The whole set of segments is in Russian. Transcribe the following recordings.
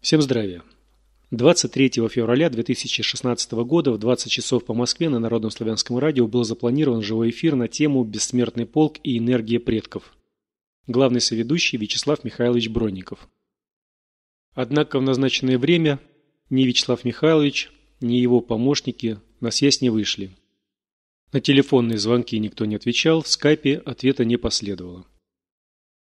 Всем здравия! 23 февраля 2016 года в 20 часов по Москве на Народном славянском радио был запланирован живой эфир на тему «Бессмертный полк и энергия предков». Главный соведущий Вячеслав Михайлович Бронников. Однако в назначенное время ни Вячеслав Михайлович, ни его помощники на связь не вышли. На телефонные звонки никто не отвечал, в скайпе ответа не последовало.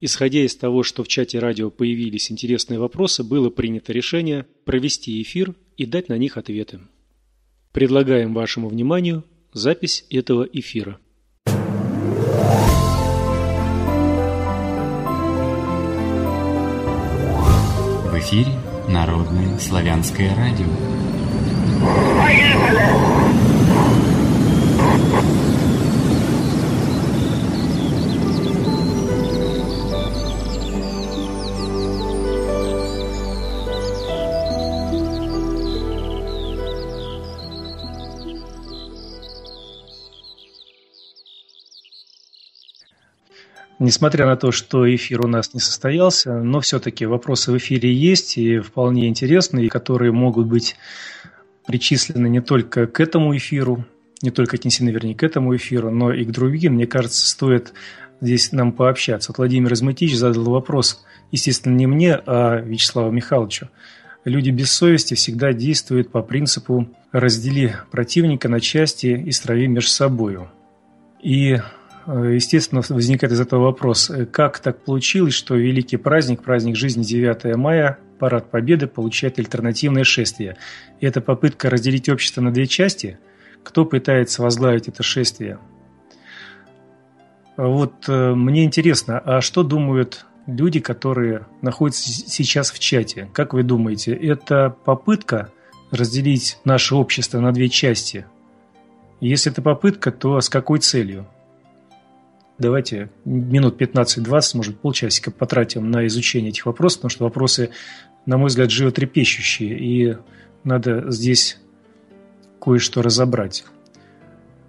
Исходя из того, что в чате радио появились интересные вопросы, было принято решение провести эфир и дать на них ответы. Предлагаем вашему вниманию запись этого эфира. В эфире Народное славянское радио. Поехали! Несмотря на то, что эфир у нас не состоялся, но все-таки вопросы в эфире есть и вполне интересные, которые могут быть причислены не только к этому эфиру, не только отнесены, вернее, к этому эфиру, но и к другим. Мне кажется, стоит здесь нам пообщаться. Вот Владимир Изматич задал вопрос, естественно, не мне, а Вячеславу Михайловичу. Люди без совести всегда действуют по принципу «раздели противника на части и страви между собою». И естественно, возникает из этого вопрос, э, как так получилось, что великий праздник, праздник жизни 9 мая, парад Победы, получает альтернативное шествие. И это попытка разделить общество на две части. Кто пытается возглавить это шествие? Вот э, мне интересно, а что думают люди, которые находятся сейчас в чате? Как вы думаете, это попытка разделить наше общество на две части? Если это попытка, то с какой целью? Давайте минут 15-20, может, полчасика потратим на изучение этих вопросов, потому что вопросы, на мой взгляд, животрепещущие, и надо здесь кое-что разобрать.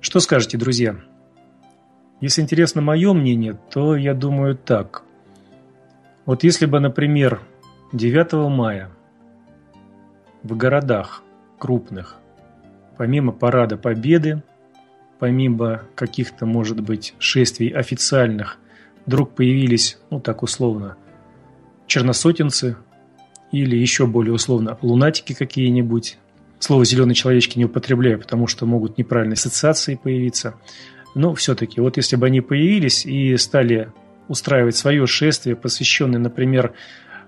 Что скажете, друзья? Если интересно мое мнение, то я думаю так. Вот если бы, например, 9 мая в городах крупных, помимо Парада Победы, помимо каких-то, может быть, шествий официальных, вдруг появились, ну так условно, черносотенцы или еще более условно лунатики какие-нибудь. Слово «зеленые человечки» не употребляю, потому что могут неправильные ассоциации появиться. Но все-таки, вот если бы они появились и стали устраивать свое шествие, посвященное, например,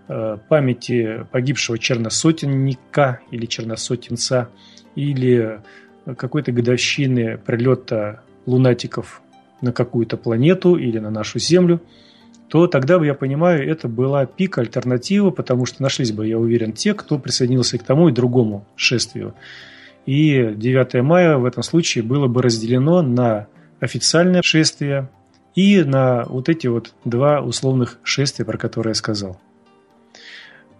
э, памяти погибшего черносотенника или черносотенца, или какой-то годовщины прилета лунатиков на какую-то планету или на нашу Землю, то тогда бы, я понимаю, это была пик альтернатива, потому что нашлись бы, я уверен, те, кто присоединился к тому и другому шествию. И 9 мая в этом случае было бы разделено на официальное шествие и на вот эти вот два условных шествия, про которые я сказал.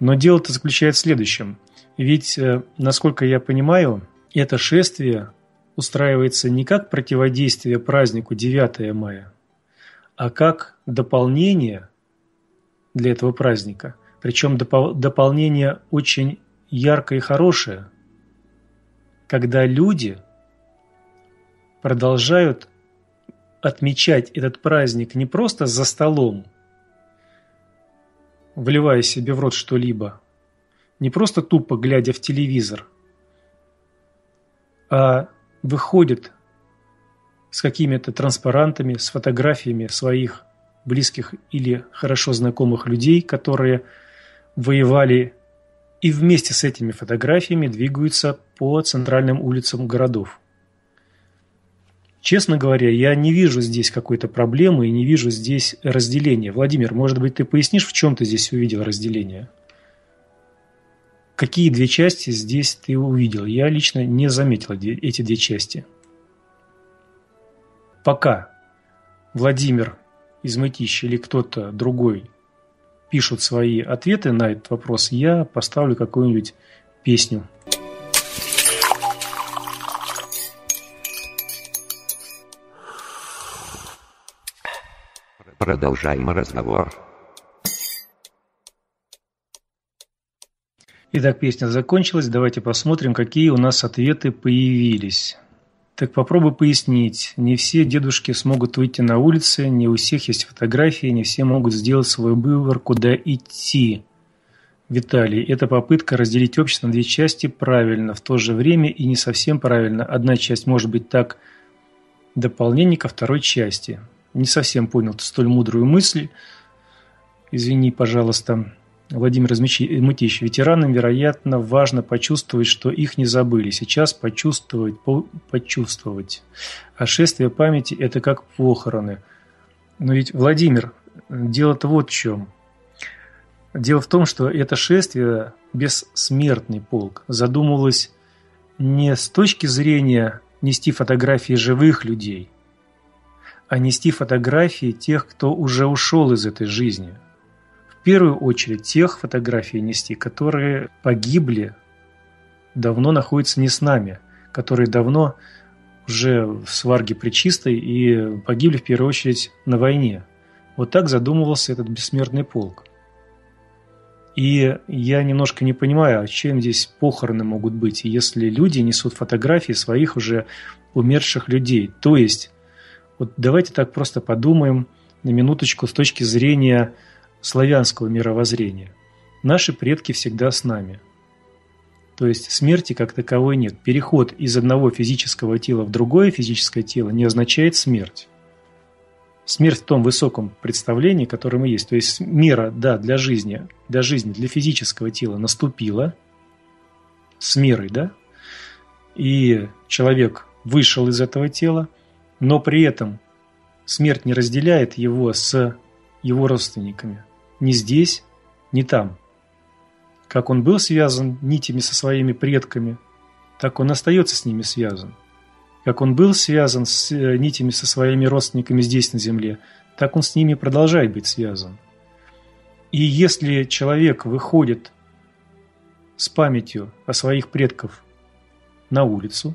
Но дело-то заключается в следующем. Ведь, э, насколько я понимаю, это шествие устраивается не как противодействие празднику 9 мая, а как дополнение для этого праздника. Причем допол дополнение очень яркое и хорошее, когда люди продолжают отмечать этот праздник не просто за столом, вливая себе в рот что-либо, не просто тупо глядя в телевизор – а выходит с какими-то транспарантами, с фотографиями своих близких или хорошо знакомых людей, которые воевали и вместе с этими фотографиями двигаются по центральным улицам городов. Честно говоря, я не вижу здесь какой-то проблемы и не вижу здесь разделения. Владимир, может быть, ты пояснишь, в чем ты здесь увидел разделение? Какие две части здесь ты увидел? Я лично не заметил эти две части. Пока Владимир из Мытища или кто-то другой пишут свои ответы на этот вопрос, я поставлю какую-нибудь песню. Продолжаем разговор. Итак, песня закончилась. Давайте посмотрим, какие у нас ответы появились. Так попробуй пояснить. Не все дедушки смогут выйти на улицы, не у всех есть фотографии, не все могут сделать свой выбор, куда идти. Виталий, эта попытка разделить общество на две части правильно, в то же время и не совсем правильно. Одна часть может быть так дополнение ко второй части. Не совсем понял столь мудрую мысль. Извини, пожалуйста. Владимир Мытищ, ветеранам, вероятно, важно почувствовать, что их не забыли. Сейчас почувствовать, по, почувствовать. А шествие памяти – это как похороны. Но ведь, Владимир, дело-то вот в чем. Дело в том, что это шествие бессмертный полк задумывалось не с точки зрения нести фотографии живых людей, а нести фотографии тех, кто уже ушел из этой жизни – первую очередь тех фотографий нести, которые погибли, давно находятся не с нами, которые давно уже в сварге причистой и погибли в первую очередь на войне. Вот так задумывался этот бессмертный полк. И я немножко не понимаю, чем здесь похороны могут быть, если люди несут фотографии своих уже умерших людей. То есть, вот давайте так просто подумаем на минуточку с точки зрения славянского мировоззрения. Наши предки всегда с нами. То есть смерти как таковой нет. Переход из одного физического тела в другое физическое тело не означает смерть. Смерть в том высоком представлении, которое мы есть. То есть мера, да, для жизни, для жизни, для физического тела наступила с мерой, да, и человек вышел из этого тела, но при этом смерть не разделяет его с его родственниками ни здесь, ни там. Как он был связан нитями со своими предками, так он остается с ними связан. Как он был связан с э, нитями со своими родственниками здесь на земле, так он с ними продолжает быть связан. И если человек выходит с памятью о своих предков на улицу,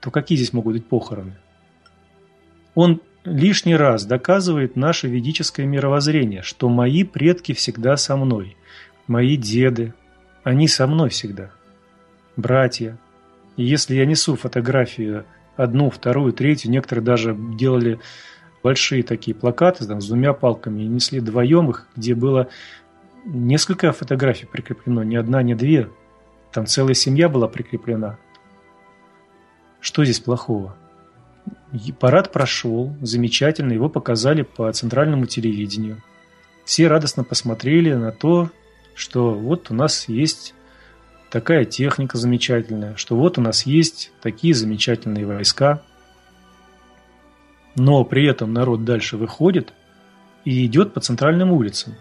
то какие здесь могут быть похороны? Он лишний раз доказывает наше ведическое мировоззрение, что мои предки всегда со мной, мои деды, они со мной всегда, братья. И если я несу фотографию одну, вторую, третью, некоторые даже делали большие такие плакаты там, с двумя палками и несли вдвоем их, где было несколько фотографий прикреплено, не одна, не две. Там целая семья была прикреплена. Что здесь плохого? Парад прошел, замечательно, его показали по центральному телевидению. Все радостно посмотрели на то, что вот у нас есть такая техника замечательная, что вот у нас есть такие замечательные войска. Но при этом народ дальше выходит и идет по центральным улицам.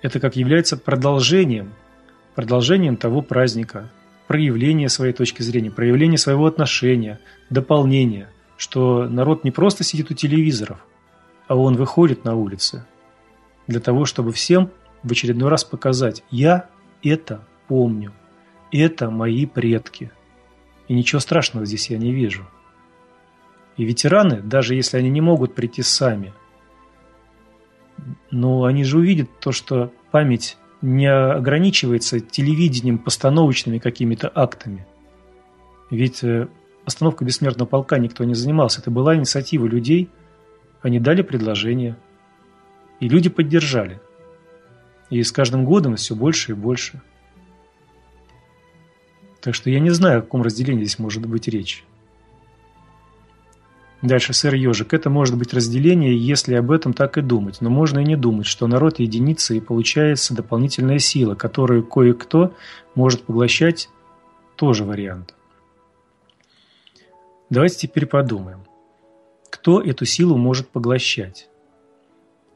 Это как является продолжением, продолжением того праздника, проявление своей точки зрения, проявление своего отношения, дополнение – что народ не просто сидит у телевизоров, а он выходит на улицы для того, чтобы всем в очередной раз показать «я это помню, это мои предки». И ничего страшного здесь я не вижу. И ветераны, даже если они не могут прийти сами, но они же увидят то, что память не ограничивается телевидением, постановочными какими-то актами. Ведь э, Остановка бессмертного полка никто не занимался. Это была инициатива людей. Они дали предложение. И люди поддержали. И с каждым годом все больше и больше. Так что я не знаю, о каком разделении здесь может быть речь. Дальше, сэр Ежик. Это может быть разделение, если об этом так и думать. Но можно и не думать, что народ единица и получается дополнительная сила, которую кое-кто может поглощать, тоже вариант. Давайте теперь подумаем, кто эту силу может поглощать.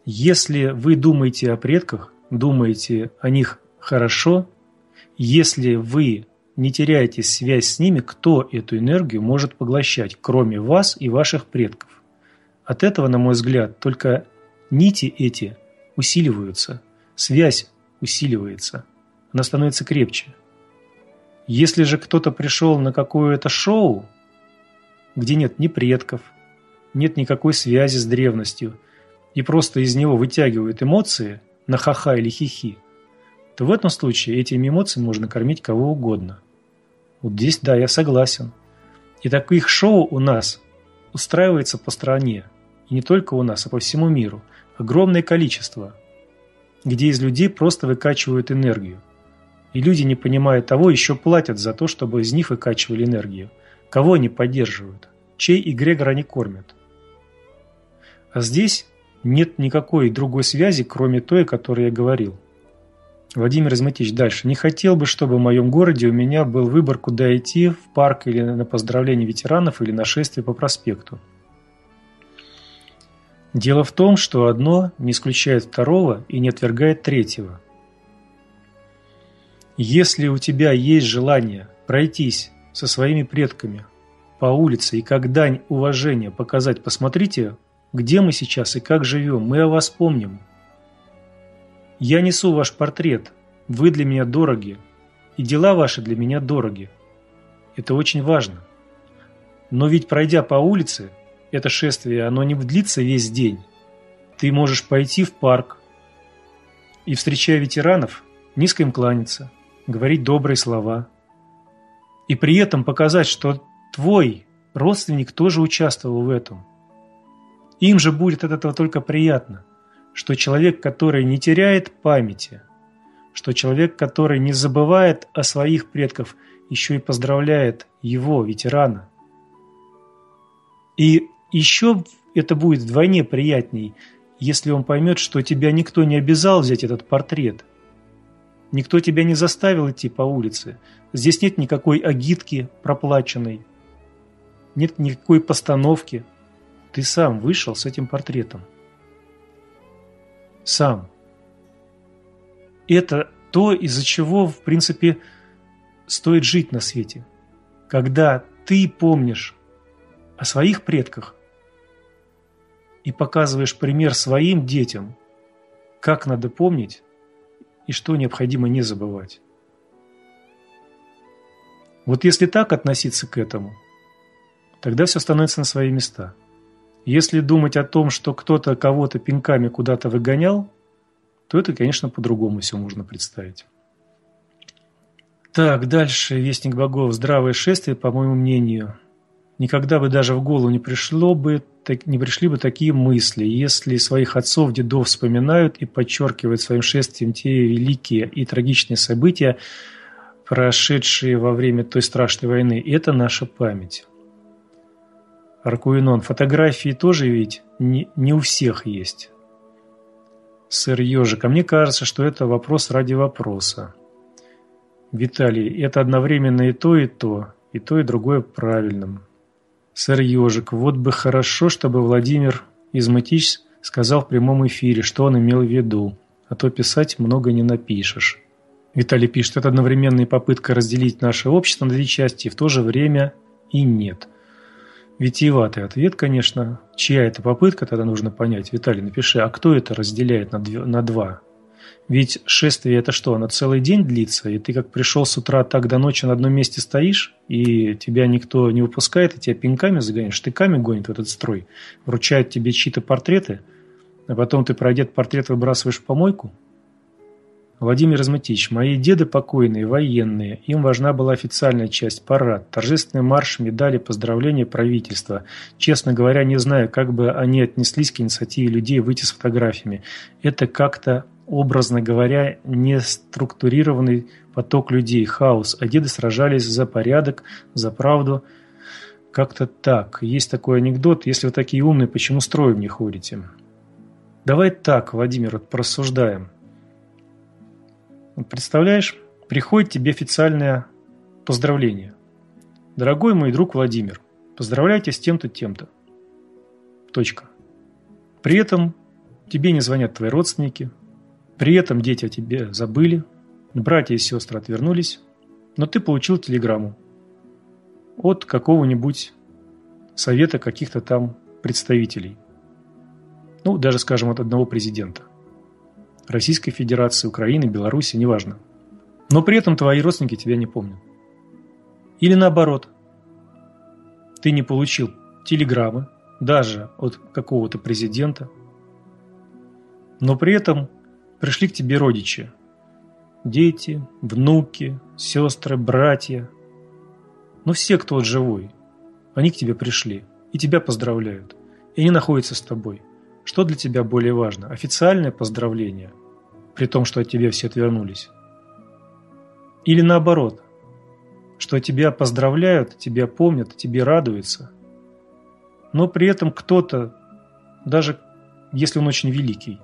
Если вы думаете о предках, думаете о них хорошо, если вы не теряете связь с ними, кто эту энергию может поглощать, кроме вас и ваших предков. От этого, на мой взгляд, только нити эти усиливаются, связь усиливается, она становится крепче. Если же кто-то пришел на какое-то шоу, где нет ни предков, нет никакой связи с древностью, и просто из него вытягивают эмоции на ха-ха или хихи, то в этом случае этими эмоциями можно кормить кого угодно. Вот здесь, да, я согласен. И таких шоу у нас устраивается по стране. И не только у нас, а по всему миру. Огромное количество, где из людей просто выкачивают энергию. И люди, не понимая того, еще платят за то, чтобы из них выкачивали энергию. Кого они поддерживают? Чей эгрегор они кормят? А здесь нет никакой другой связи, кроме той, о которой я говорил. Владимир Изматич дальше. Не хотел бы, чтобы в моем городе у меня был выбор, куда идти, в парк или на поздравление ветеранов, или на шествие по проспекту. Дело в том, что одно не исключает второго и не отвергает третьего. Если у тебя есть желание пройтись со своими предками по улице и как дань уважения показать, посмотрите, где мы сейчас и как живем, мы о вас помним – я несу ваш портрет, вы для меня дороги, и дела ваши для меня дороги. Это очень важно. Но ведь пройдя по улице, это шествие, оно не длится весь день. Ты можешь пойти в парк и, встречая ветеранов, низко им кланяться, говорить добрые слова. И при этом показать, что твой родственник тоже участвовал в этом. Им же будет от этого только приятно – что человек, который не теряет памяти, что человек, который не забывает о своих предках, еще и поздравляет его, ветерана. И еще это будет вдвойне приятней, если он поймет, что тебя никто не обязал взять этот портрет. Никто тебя не заставил идти по улице. Здесь нет никакой агитки проплаченной. Нет никакой постановки. Ты сам вышел с этим портретом сам. Это то, из-за чего, в принципе, стоит жить на свете. Когда ты помнишь о своих предках и показываешь пример своим детям, как надо помнить и что необходимо не забывать. Вот если так относиться к этому, тогда все становится на свои места – если думать о том, что кто-то кого-то пинками куда-то выгонял, то это, конечно, по-другому все можно представить. Так, дальше Вестник Богов. Здравое шествие, по моему мнению. Никогда бы даже в голову не пришло бы, так, не пришли бы такие мысли, если своих отцов, дедов вспоминают и подчеркивают своим шествием те великие и трагичные события, прошедшие во время той страшной войны. Это наша память. Аркуинон, фотографии тоже ведь не, не у всех есть. Сэр Ежик, а мне кажется, что это вопрос ради вопроса. Виталий, это одновременно и то, и то, и то, и другое правильным. Сэр Ежик, вот бы хорошо, чтобы Владимир Изматич сказал в прямом эфире, что он имел в виду, а то писать много не напишешь. Виталий пишет, это одновременная попытка разделить наше общество на две части, в то же время и нет – Витиеватый ответ, конечно. Чья это попытка, тогда нужно понять. Виталий, напиши, а кто это разделяет на, две, на два? Ведь шествие это что, оно целый день длится, и ты как пришел с утра, так до ночи на одном месте стоишь, и тебя никто не выпускает, и тебя пинками загоняешь, штыками гонит в этот строй, вручают тебе чьи-то портреты, а потом ты, пройдя портрет, выбрасываешь в помойку – Владимир Изматич, мои деды покойные, военные, им важна была официальная часть, парад, торжественный марш, медали, поздравления правительства. Честно говоря, не знаю, как бы они отнеслись к инициативе людей выйти с фотографиями. Это как-то, образно говоря, не структурированный поток людей, хаос, а деды сражались за порядок, за правду. Как-то так. Есть такой анекдот, если вы такие умные, почему строем не ходите? Давай так, Владимир, вот порассуждаем. Представляешь, приходит тебе официальное поздравление. Дорогой мой друг Владимир, поздравляйте с тем-то, тем-то. Точка. При этом тебе не звонят твои родственники, при этом дети о тебе забыли, братья и сестры отвернулись, но ты получил телеграмму от какого-нибудь совета каких-то там представителей. Ну, даже, скажем, от одного президента. Российской Федерации, Украины, Беларуси, неважно. Но при этом твои родственники тебя не помнят. Или наоборот, ты не получил телеграммы, даже от какого-то президента, но при этом пришли к тебе родичи дети, внуки, сестры, братья. Ну все, кто вот живой, они к тебе пришли и тебя поздравляют. И они находятся с тобой. Что для тебя более важно? Официальное поздравление, при том, что от тебя все отвернулись? Или наоборот, что тебя поздравляют, тебя помнят, тебе радуются, но при этом кто-то, даже если он очень великий,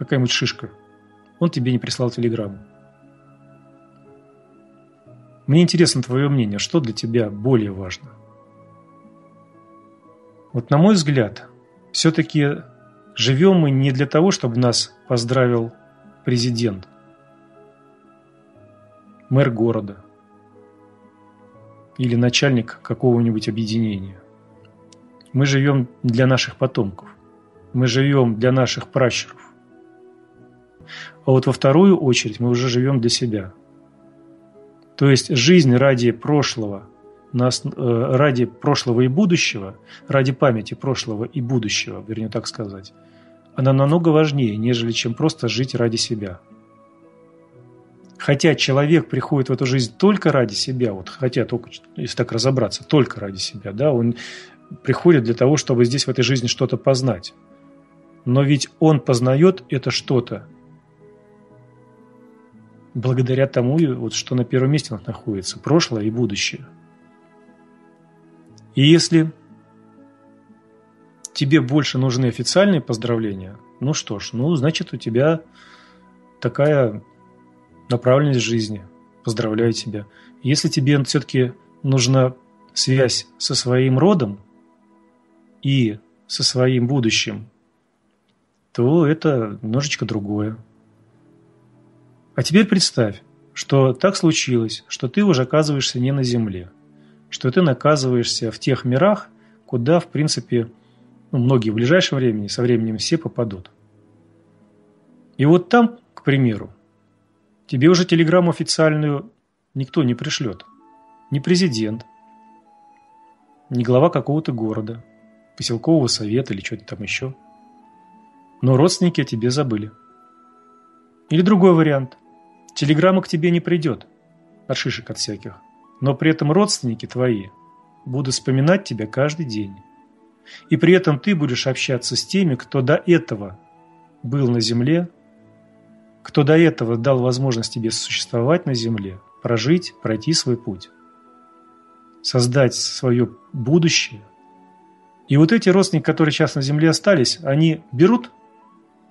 какая-нибудь шишка, он тебе не прислал телеграмму. Мне интересно твое мнение, что для тебя более важно? Вот на мой взгляд, все-таки живем мы не для того, чтобы нас поздравил президент, мэр города или начальник какого-нибудь объединения. Мы живем для наших потомков. Мы живем для наших пращуров. А вот во вторую очередь мы уже живем для себя. То есть жизнь ради прошлого, нас, э, ради прошлого и будущего, ради памяти прошлого и будущего, вернее так сказать, она намного важнее, нежели чем просто жить ради себя. Хотя человек приходит в эту жизнь только ради себя, вот хотя только, если так разобраться, только ради себя, да, он приходит для того, чтобы здесь в этой жизни что-то познать. Но ведь он познает это что-то благодаря тому, вот, что на первом месте находится, прошлое и будущее. И если тебе больше нужны официальные поздравления, ну что ж, ну значит у тебя такая направленность жизни. Поздравляю тебя. Если тебе все-таки нужна связь со своим родом и со своим будущим, то это немножечко другое. А теперь представь, что так случилось, что ты уже оказываешься не на Земле, что ты наказываешься в тех мирах, куда, в принципе, ну, многие в ближайшем времени, со временем все попадут. И вот там, к примеру, тебе уже телеграмму официальную никто не пришлет. Ни президент, ни глава какого-то города, поселкового совета или что-то там еще – но родственники о тебе забыли. Или другой вариант. Телеграмма к тебе не придет, от шишек от всяких, но при этом родственники твои будут вспоминать тебя каждый день. И при этом ты будешь общаться с теми, кто до этого был на земле, кто до этого дал возможность тебе существовать на земле, прожить, пройти свой путь, создать свое будущее. И вот эти родственники, которые сейчас на земле остались, они берут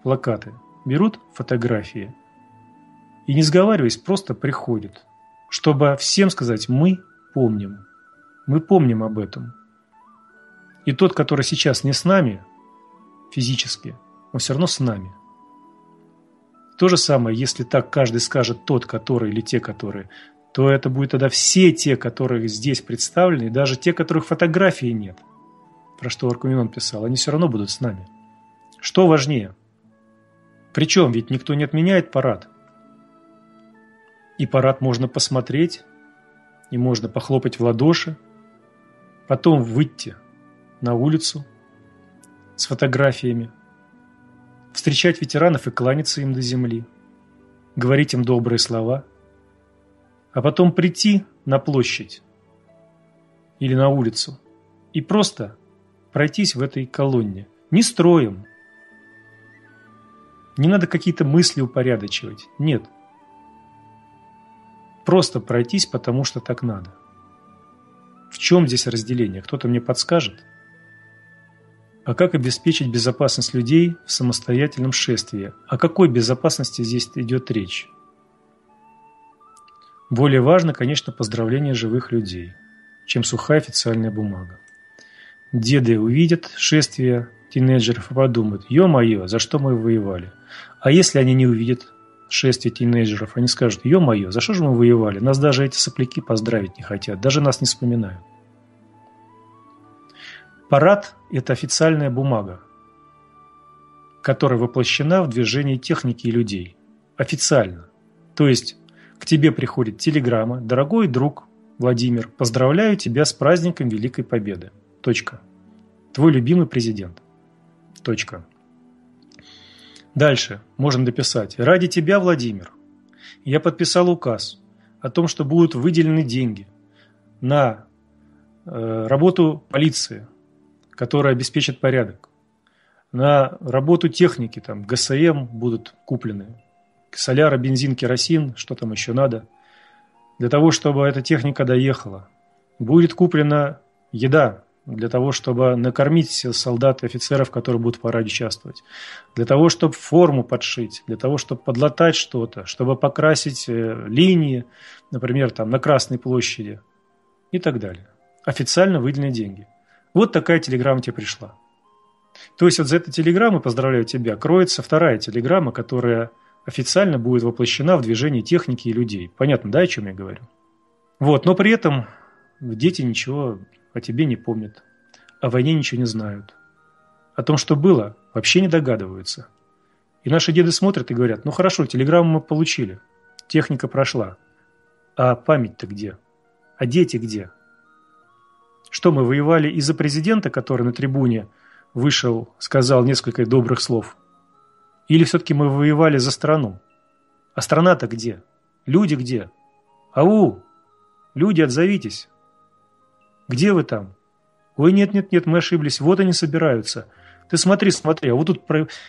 плакаты, берут фотографии и, не сговариваясь, просто приходят, чтобы всем сказать «мы помним». Мы помним об этом. И тот, который сейчас не с нами физически, он все равно с нами. То же самое, если так каждый скажет тот, который или те, которые, то это будет тогда все те, которые здесь представлены, и даже те, которых фотографии нет, про что Аркуминон писал, они все равно будут с нами. Что важнее? Причем ведь никто не отменяет парад. И парад можно посмотреть, и можно похлопать в ладоши, потом выйти на улицу с фотографиями, встречать ветеранов и кланяться им до земли, говорить им добрые слова, а потом прийти на площадь или на улицу и просто пройтись в этой колонне, не строем, не надо какие-то мысли упорядочивать. Нет. Просто пройтись, потому что так надо. В чем здесь разделение? Кто-то мне подскажет? А как обеспечить безопасность людей в самостоятельном шествии? О какой безопасности здесь идет речь? Более важно, конечно, поздравление живых людей, чем сухая официальная бумага. Деды увидят шествие тинейджеров и подумают, ё-моё, за что мы воевали? А если они не увидят шествие тинейджеров, они скажут, ё-моё, за что же мы воевали? Нас даже эти сопляки поздравить не хотят, даже нас не вспоминают. Парад – это официальная бумага, которая воплощена в движении техники и людей. Официально. То есть к тебе приходит телеграмма «Дорогой друг Владимир, поздравляю тебя с праздником Великой Победы». Точка. Твой любимый президент. Точка. Дальше. Можно дописать. Ради тебя, Владимир, Я подписал указ о том, что будут выделены деньги на э, работу полиции, которая обеспечит порядок, на работу техники, там, ГСМ будут куплены, соляра, бензин, керосин, что там еще надо, для того, чтобы эта техника доехала. Будет куплена еда, для того, чтобы накормить солдат и офицеров, которые будут в параде участвовать, для того, чтобы форму подшить, для того, чтобы подлатать что-то, чтобы покрасить э, линии, например, там на Красной площади и так далее. Официально выделены деньги. Вот такая телеграмма тебе пришла. То есть вот за эту телеграмму, поздравляю тебя, кроется вторая телеграмма, которая официально будет воплощена в движении техники и людей. Понятно, да, о чем я говорю? Вот, но при этом дети ничего о тебе не помнят, о войне ничего не знают. О том, что было, вообще не догадываются. И наши деды смотрят и говорят, ну хорошо, телеграмму мы получили, техника прошла, а память-то где? А дети где? Что, мы воевали из-за президента, который на трибуне вышел, сказал несколько добрых слов? Или все-таки мы воевали за страну? А страна-то где? Люди где? Ау! Люди, отзовитесь! Где вы там? Ой, нет-нет-нет, мы ошиблись, вот они собираются. Ты смотри, смотри, а вот тут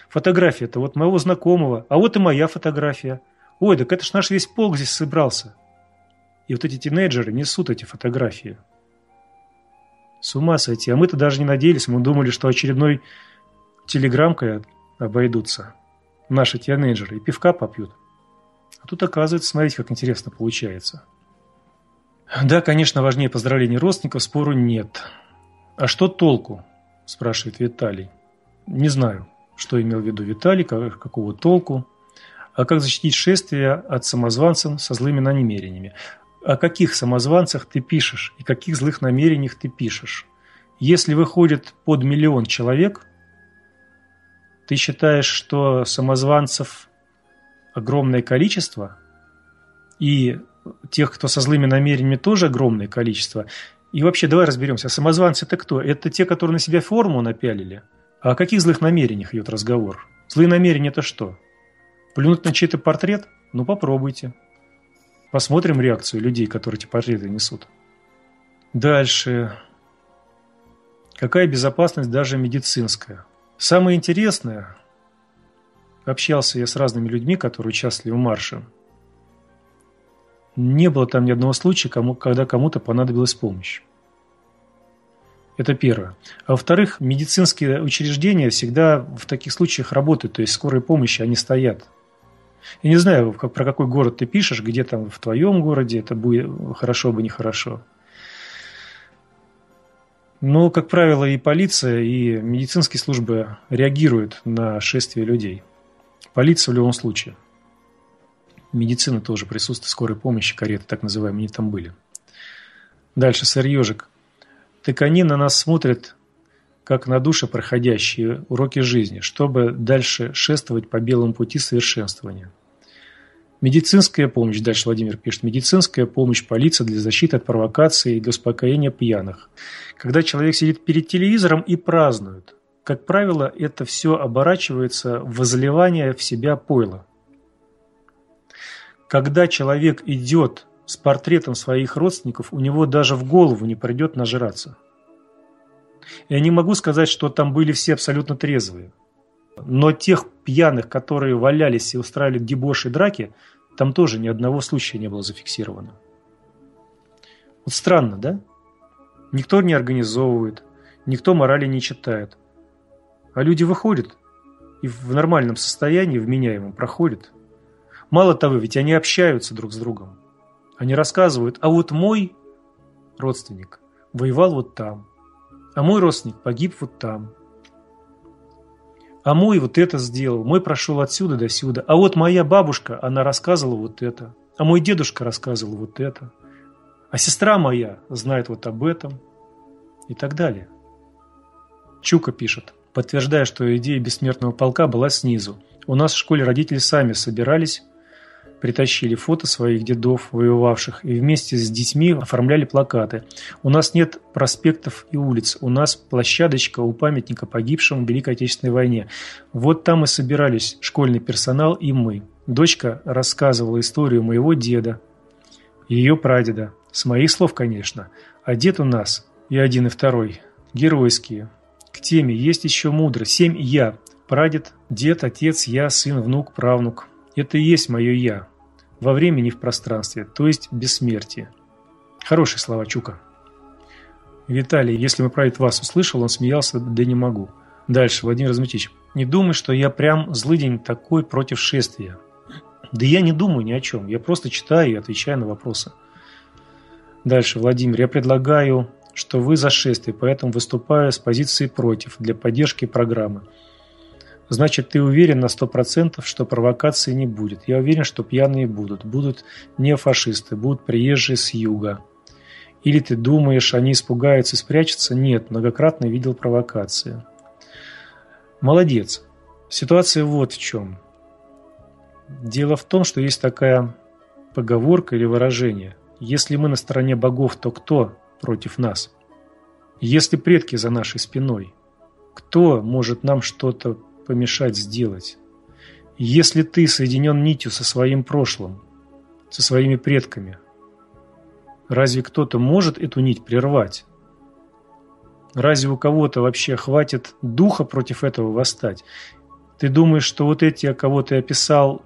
фотография-то вот моего знакомого, а вот и моя фотография. Ой, так это ж наш весь полк здесь собрался. И вот эти тинейджеры несут эти фотографии. С ума сойти. А мы-то даже не надеялись, мы думали, что очередной телеграмкой обойдутся наши тинейджеры и пивка попьют. А тут, оказывается, смотрите, как интересно получается. Да, конечно, важнее поздравлений родственников, спору нет. А что толку? Спрашивает Виталий. Не знаю, что имел в виду Виталий, какого толку. А как защитить шествие от самозванцев со злыми намерениями? О каких самозванцах ты пишешь и каких злых намерениях ты пишешь? Если выходит под миллион человек, ты считаешь, что самозванцев огромное количество, и тех, кто со злыми намерениями, тоже огромное количество. И вообще, давай разберемся, а самозванцы это кто? Это те, которые на себя форму напялили? А о каких злых намерениях идет разговор? Злые намерения это что? Плюнуть на чей-то портрет? Ну попробуйте. Посмотрим реакцию людей, которые эти портреты несут. Дальше. Какая безопасность даже медицинская? Самое интересное, общался я с разными людьми, которые участвовали в марше, не было там ни одного случая, кому, когда кому-то понадобилась помощь. Это первое. А во-вторых, медицинские учреждения всегда в таких случаях работают, то есть скорой помощи они стоят. Я не знаю, как, про какой город ты пишешь, где там в твоем городе это будет хорошо бы, нехорошо. Но, как правило, и полиция, и медицинские службы реагируют на шествие людей. Полиция в любом случае – Медицина тоже присутствует, скорой помощи, кареты так называемые, они там были. Дальше, сэр Ежик. Так они на нас смотрят, как на души проходящие уроки жизни, чтобы дальше шествовать по белому пути совершенствования. Медицинская помощь, дальше Владимир пишет, медицинская помощь полиции для защиты от провокации и для успокоения пьяных. Когда человек сидит перед телевизором и празднует, как правило, это все оборачивается в возливание в себя пойла. Когда человек идет с портретом своих родственников, у него даже в голову не придет нажраться. Я не могу сказать, что там были все абсолютно трезвые. Но тех пьяных, которые валялись и устраивали дебоши и драки, там тоже ни одного случая не было зафиксировано. Вот странно, да? Никто не организовывает, никто морали не читает. А люди выходят и в нормальном состоянии, вменяемом, проходят – Мало того, ведь они общаются друг с другом. Они рассказывают, а вот мой родственник воевал вот там, а мой родственник погиб вот там, а мой вот это сделал, мой прошел отсюда до сюда, а вот моя бабушка, она рассказывала вот это, а мой дедушка рассказывал вот это, а сестра моя знает вот об этом и так далее. Чука пишет, подтверждая, что идея бессмертного полка была снизу. У нас в школе родители сами собирались притащили фото своих дедов, воевавших, и вместе с детьми оформляли плакаты. У нас нет проспектов и улиц, у нас площадочка у памятника погибшим в Великой Отечественной войне. Вот там и собирались школьный персонал и мы. Дочка рассказывала историю моего деда, ее прадеда, с моих слов, конечно, а дед у нас, и один, и второй, геройские. К теме есть еще мудро, семь «я», прадед, дед, отец, я, сын, внук, правнук. Это и есть мое «я», во времени и в пространстве, то есть бессмертие. Хорошие слова Чука. Виталий, если мы про это вас услышал, он смеялся, да не могу. Дальше, Владимир Размутич. Не думай, что я прям злыдень такой против шествия. Да я не думаю ни о чем. Я просто читаю и отвечаю на вопросы. Дальше, Владимир. Я предлагаю, что вы за шествие, поэтому выступаю с позиции против для поддержки программы. Значит, ты уверен на сто процентов, что провокации не будет. Я уверен, что пьяные будут. Будут не фашисты, будут приезжие с юга. Или ты думаешь, они испугаются и спрячутся? Нет, многократно видел провокации. Молодец. Ситуация вот в чем. Дело в том, что есть такая поговорка или выражение. Если мы на стороне богов, то кто против нас? Если предки за нашей спиной, кто может нам что-то помешать сделать? Если ты соединен нитью со своим прошлым, со своими предками, разве кто-то может эту нить прервать? Разве у кого-то вообще хватит духа против этого восстать? Ты думаешь, что вот эти, кого ты описал,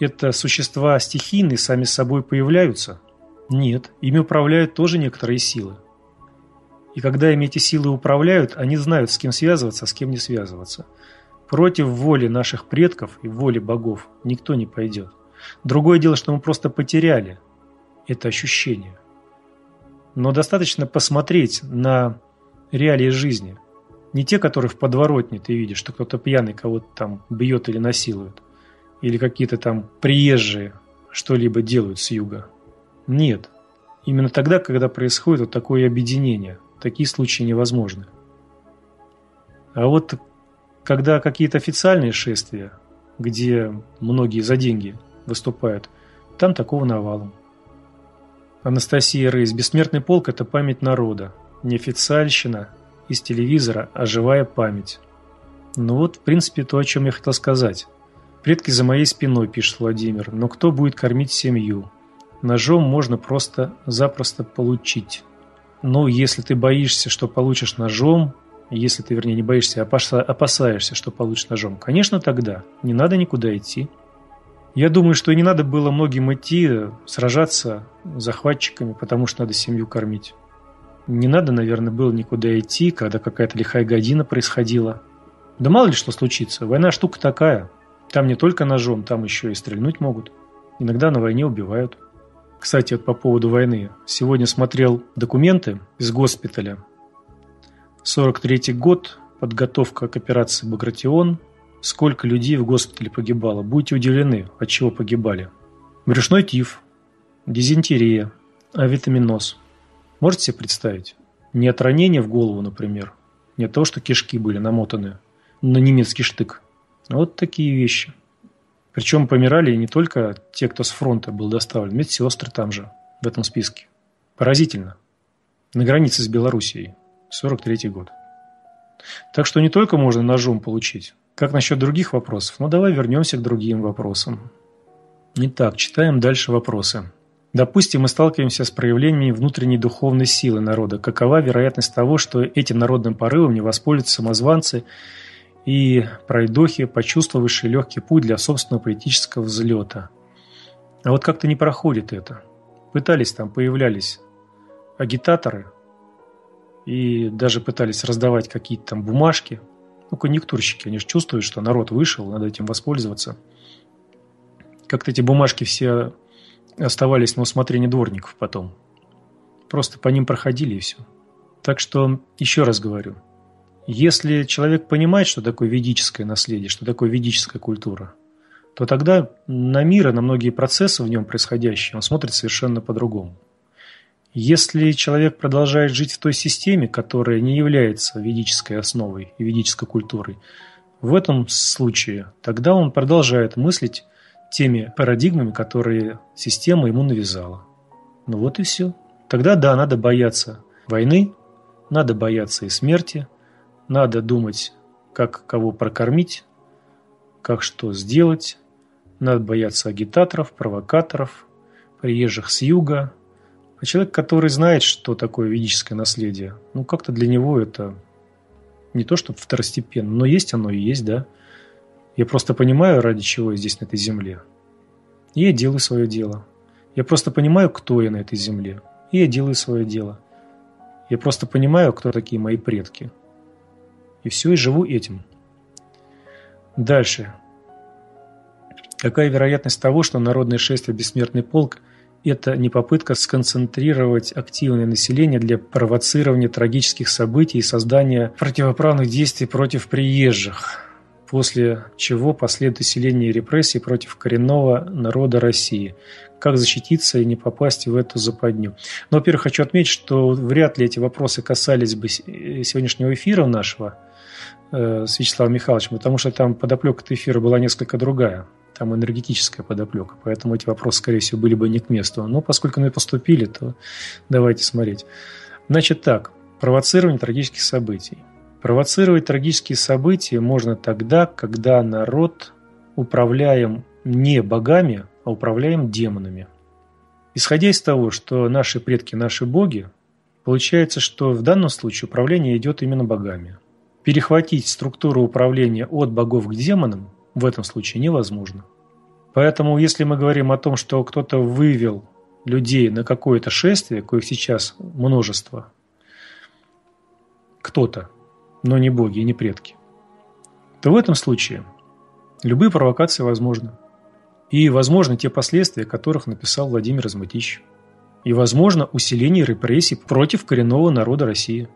это существа стихийные, сами собой появляются? Нет, ими управляют тоже некоторые силы. И когда ими эти силы управляют, они знают, с кем связываться, а с кем не связываться. Против воли наших предков и воли богов никто не пойдет. Другое дело, что мы просто потеряли это ощущение. Но достаточно посмотреть на реалии жизни. Не те, которые в подворотне ты видишь, что кто-то пьяный кого-то там бьет или насилует или какие-то там приезжие что-либо делают с юга. Нет. Именно тогда, когда происходит вот такое объединение, такие случаи невозможны. А вот когда какие-то официальные шествия, где многие за деньги выступают, там такого навалом. Анастасия Рейс. Бессмертный полк – это память народа. Не официальщина из телевизора, а живая память. Ну вот, в принципе, то, о чем я хотел сказать. Предки за моей спиной, пишет Владимир, но кто будет кормить семью? Ножом можно просто-запросто получить. Ну, если ты боишься, что получишь ножом, если ты, вернее, не боишься, а опасаешься, что получишь ножом, конечно, тогда не надо никуда идти. Я думаю, что и не надо было многим идти, сражаться с захватчиками, потому что надо семью кормить. Не надо, наверное, было никуда идти, когда какая-то лихая година происходила. Да мало ли что случится, война штука такая – там не только ножом, там еще и стрельнуть могут. Иногда на войне убивают. Кстати, вот по поводу войны. Сегодня смотрел документы из госпиталя. 43 год, подготовка к операции «Багратион». Сколько людей в госпитале погибало? Будете удивлены, от чего погибали. Брюшной тиф, дизентерия, авитаминоз. Можете себе представить? Не от ранения в голову, например, не от того, что кишки были намотаны на немецкий штык – вот такие вещи. Причем помирали не только те, кто с фронта был доставлен, медсестры там же, в этом списке. Поразительно. На границе с Белоруссией. 43 год. Так что не только можно ножом получить. Как насчет других вопросов? Ну, давай вернемся к другим вопросам. Итак, читаем дальше вопросы. Допустим, мы сталкиваемся с проявлениями внутренней духовной силы народа. Какова вероятность того, что этим народным порывом не воспользуются самозванцы и пройдохи, почувствовавшие легкий путь для собственного политического взлета. А вот как-то не проходит это. Пытались там, появлялись агитаторы и даже пытались раздавать какие-то там бумажки. Ну, конъюнктурщики, они же чувствуют, что народ вышел, надо этим воспользоваться. Как-то эти бумажки все оставались на усмотрении дворников потом. Просто по ним проходили и все. Так что, еще раз говорю – если человек понимает, что такое ведическое наследие, что такое ведическая культура, то тогда на мир и на многие процессы в нем происходящие он смотрит совершенно по-другому. Если человек продолжает жить в той системе, которая не является ведической основой и ведической культурой, в этом случае тогда он продолжает мыслить теми парадигмами, которые система ему навязала. Ну вот и все. Тогда да, надо бояться войны, надо бояться и смерти – надо думать, как кого прокормить, как что сделать, надо бояться агитаторов, провокаторов, приезжих с юга. А человек, который знает, что такое ведическое наследие, ну как-то для него это не то, что второстепенно, но есть оно и есть, да. Я просто понимаю, ради чего я здесь, на этой земле. И я делаю свое дело. Я просто понимаю, кто я на этой земле. И я делаю свое дело. Я просто понимаю, кто такие мои предки. И все, и живу этим. Дальше. Какая вероятность того, что народное шествие «Бессмертный полк» – это не попытка сконцентрировать активное население для провоцирования трагических событий и создания противоправных действий против приезжих, после чего последует усиление репрессий против коренного народа России. Как защититься и не попасть в эту западню? Но, во-первых, хочу отметить, что вряд ли эти вопросы касались бы сегодняшнего эфира нашего э, с Вячеславом Михайловичем, потому что там подоплека эфира была несколько другая там энергетическая подоплека, поэтому эти вопросы, скорее всего, были бы не к месту. Но поскольку мы поступили, то давайте смотреть. Значит так, провоцирование трагических событий. Провоцировать трагические события можно тогда, когда народ управляем не богами, а управляем демонами. Исходя из того, что наши предки – наши боги, получается, что в данном случае управление идет именно богами. Перехватить структуру управления от богов к демонам в этом случае невозможно. Поэтому, если мы говорим о том, что кто-то вывел людей на какое-то шествие, коих сейчас множество, кто-то, но не боги и не предки, то в этом случае любые провокации возможны. И возможны те последствия, которых написал Владимир Размытищ. И возможно усиление репрессий против коренного народа России.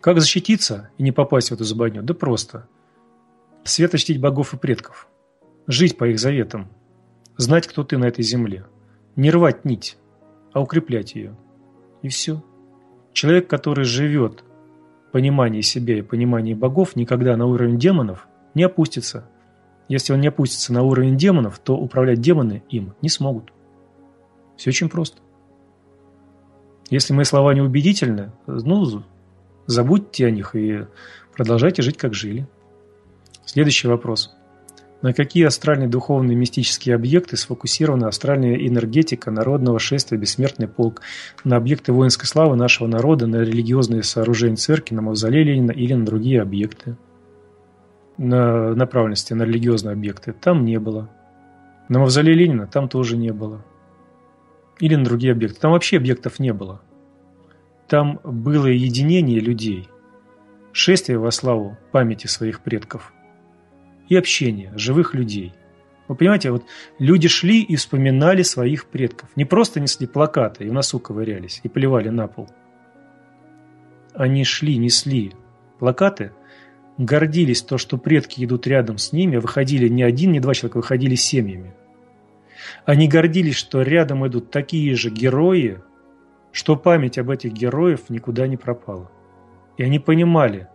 Как защититься и не попасть в эту западню? Да просто – Свято чтить богов и предков. Жить по их заветам. Знать, кто ты на этой земле. Не рвать нить, а укреплять ее. И все. Человек, который живет в себя и понимании богов, никогда на уровень демонов не опустится. Если он не опустится на уровень демонов, то управлять демоны им не смогут. Все очень просто. Если мои слова не убедительны, ну, забудьте о них и продолжайте жить, как жили. Следующий вопрос. На какие астральные духовные мистические объекты сфокусирована астральная энергетика народного шествия «Бессмертный полк», на объекты воинской славы нашего народа, на религиозные сооружения церкви, на мавзолей Ленина или на другие объекты? На направленности на религиозные объекты там не было. На мавзолей Ленина там тоже не было. Или на другие объекты. Там вообще объектов не было. Там было единение людей, шествие во славу памяти своих предков – и общение живых людей. Вы понимаете, вот люди шли и вспоминали своих предков. Не просто несли плакаты и в носу ковырялись и поливали на пол. Они шли, несли плакаты, гордились то, что предки идут рядом с ними, выходили не один, не два человека, выходили семьями. Они гордились, что рядом идут такие же герои, что память об этих героев никуда не пропала. И они понимали,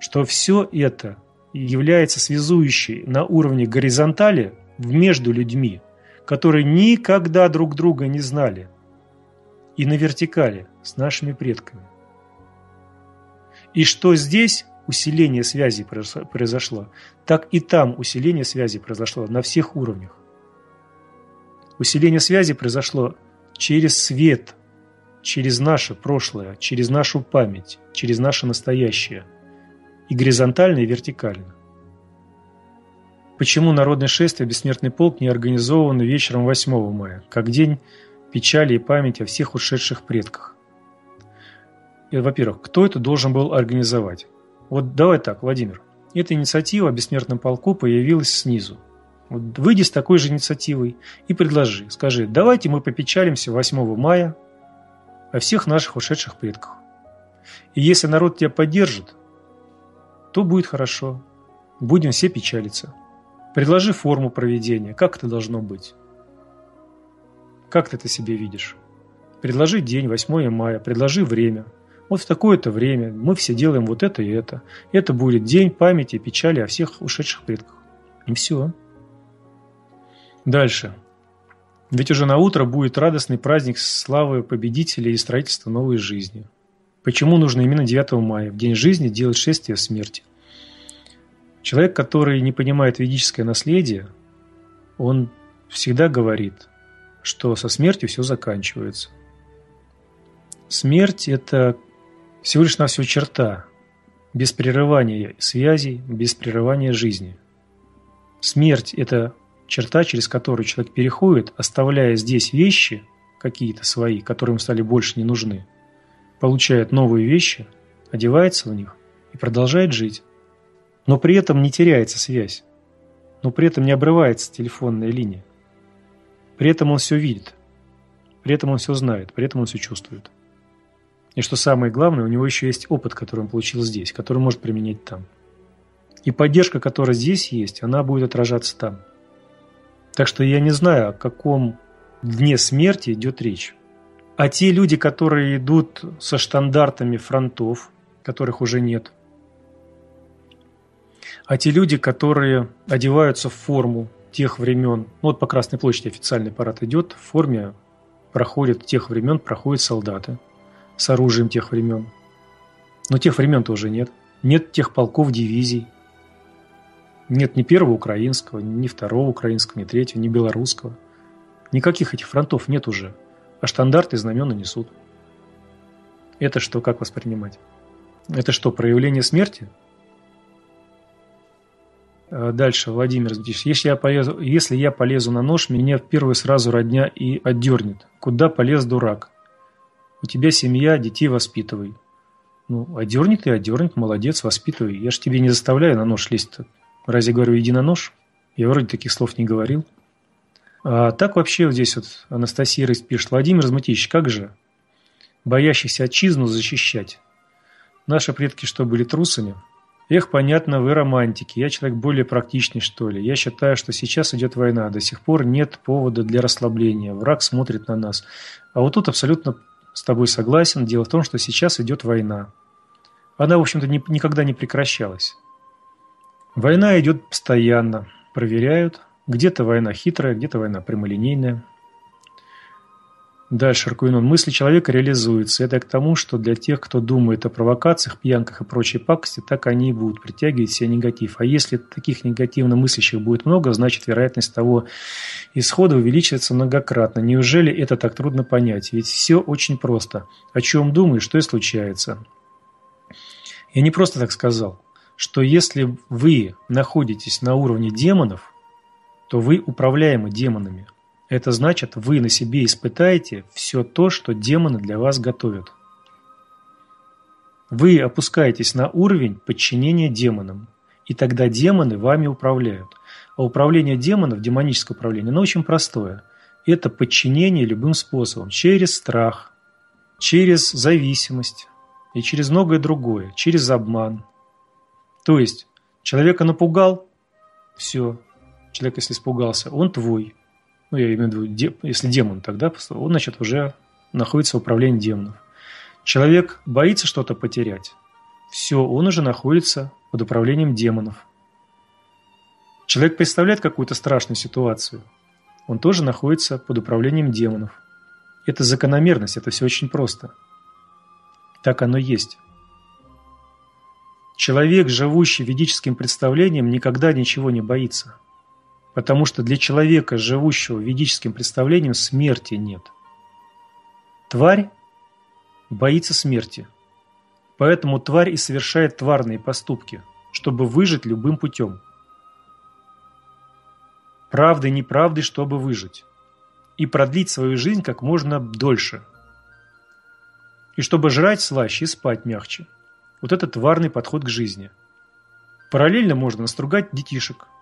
что все это является связующей на уровне горизонтали между людьми, которые никогда друг друга не знали, и на вертикали с нашими предками. И что здесь усиление связи произошло, так и там усиление связи произошло на всех уровнях. Усиление связи произошло через свет, через наше прошлое, через нашу память, через наше настоящее – и горизонтально, и вертикально. Почему народное шествие «Бессмертный полк» не организовано вечером 8 мая, как день печали и памяти о всех ушедших предках? Во-первых, кто это должен был организовать? Вот давай так, Владимир. Эта инициатива о «Бессмертном полку» появилась снизу. Вот выйди с такой же инициативой и предложи. Скажи, давайте мы попечалимся 8 мая о всех наших ушедших предках. И если народ тебя поддержит, то будет хорошо. Будем все печалиться. Предложи форму проведения, как это должно быть. Как ты это себе видишь? Предложи день, 8 мая, предложи время. Вот в такое-то время мы все делаем вот это и это. Это будет день памяти и печали о всех ушедших предках. И все. Дальше. Ведь уже на утро будет радостный праздник славы победителей и строительства новой жизни. Почему нужно именно 9 мая, в день жизни, делать шествие смерти? Человек, который не понимает ведическое наследие, он всегда говорит, что со смертью все заканчивается. Смерть – это всего лишь на всю черта, без прерывания связей, без прерывания жизни. Смерть – это черта, через которую человек переходит, оставляя здесь вещи какие-то свои, которые ему стали больше не нужны, получает новые вещи, одевается в них и продолжает жить. Но при этом не теряется связь, но при этом не обрывается телефонная линия. При этом он все видит, при этом он все знает, при этом он все чувствует. И что самое главное, у него еще есть опыт, который он получил здесь, который может применять там. И поддержка, которая здесь есть, она будет отражаться там. Так что я не знаю, о каком дне смерти идет речь. А те люди, которые идут со штандартами фронтов, которых уже нет, а те люди, которые одеваются в форму тех времен, ну вот по Красной площади официальный парад идет, в форме проходят тех времен, проходят солдаты с оружием тех времен. Но тех времен тоже нет. Нет тех полков, дивизий. Нет ни первого украинского, ни второго украинского, ни третьего, ни белорусского. Никаких этих фронтов нет уже. А штандарты знамена несут. Это что, как воспринимать? Это что, проявление смерти? А дальше, Владимир Если я, полезу, если я полезу на нож, меня в первую сразу родня и отдернет. Куда полез дурак? У тебя семья, детей воспитывай. Ну, одернет и одернет, молодец, воспитывай. Я же тебе не заставляю на нож лезть-то. Разве говорю, иди на нож? Я вроде таких слов не говорил. А так вообще вот здесь вот Анастасия пишет. Владимир Разматич, как же? Боящийся отчизну защищать. Наши предки что, были трусами? Эх, понятно, вы романтики. Я человек более практичный, что ли. Я считаю, что сейчас идет война. До сих пор нет повода для расслабления. Враг смотрит на нас. А вот тут абсолютно с тобой согласен. Дело в том, что сейчас идет война. Она, в общем-то, ни, никогда не прекращалась. Война идет постоянно. Проверяют. Где-то война хитрая, где-то война прямолинейная. Дальше Аркуинон. Мысли человека реализуются. Это к тому, что для тех, кто думает о провокациях, пьянках и прочей пакости, так они и будут притягивать себе негатив. А если таких негативно мыслящих будет много, значит вероятность того исхода увеличивается многократно. Неужели это так трудно понять? Ведь все очень просто. О чем думаешь, что и случается. Я не просто так сказал, что если вы находитесь на уровне демонов, то вы управляемы демонами – это значит, вы на себе испытаете все то, что демоны для вас готовят. Вы опускаетесь на уровень подчинения демонам, и тогда демоны вами управляют. А управление демонов, демоническое управление, оно очень простое. Это подчинение любым способом, через страх, через зависимость и через многое другое, через обман. То есть, человека напугал, все, человек, если испугался, он твой – ну, я имею в виду, если демон тогда, он, значит, уже находится в управлении демонов. Человек боится что-то потерять. Все, он уже находится под управлением демонов. Человек представляет какую-то страшную ситуацию. Он тоже находится под управлением демонов. Это закономерность, это все очень просто. Так оно есть. Человек, живущий ведическим представлением, никогда ничего не боится – Потому что для человека, живущего ведическим представлением, смерти нет. Тварь боится смерти. Поэтому тварь и совершает тварные поступки, чтобы выжить любым путем. Правдой, неправдой, чтобы выжить. И продлить свою жизнь как можно дольше. И чтобы жрать слаще и спать мягче. Вот это тварный подход к жизни. Параллельно можно настругать детишек –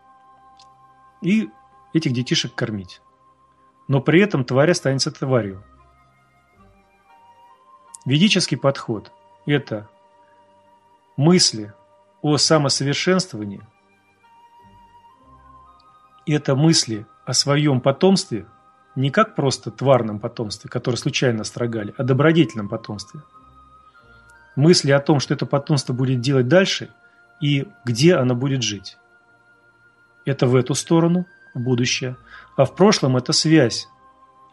и этих детишек кормить. Но при этом тварь останется тварью. Ведический подход – это мысли о самосовершенствовании, это мысли о своем потомстве не как просто тварном потомстве, которое случайно строгали, а добродетельном потомстве. Мысли о том, что это потомство будет делать дальше и где оно будет жить. Это в эту сторону, в будущее. А в прошлом это связь.